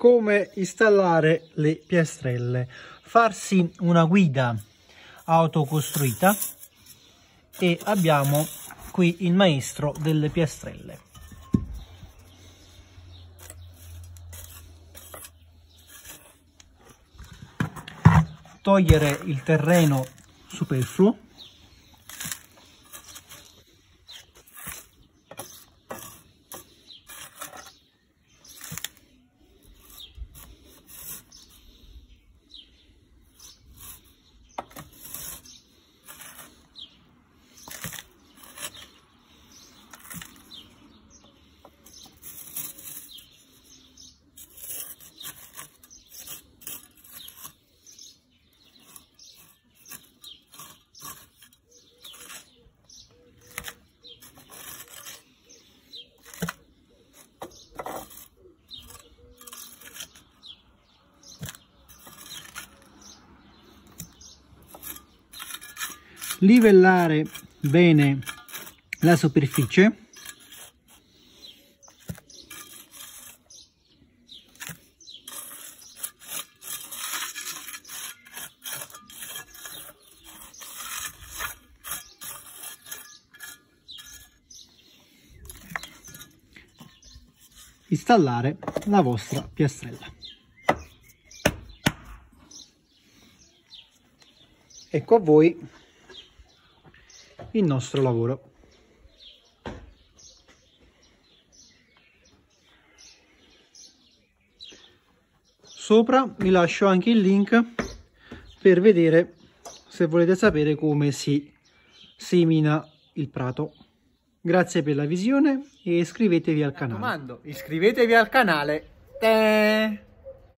come installare le piastrelle farsi una guida autocostruita e abbiamo qui il maestro delle piastrelle. Togliere il terreno superfluo livellare bene la superficie. Installare la vostra piastrella. Ecco a voi il nostro lavoro. Sopra vi lascio anche il link per vedere se volete sapere come si semina il prato. Grazie per la visione e iscrivetevi al canale. Iscrivetevi al canale. Tee.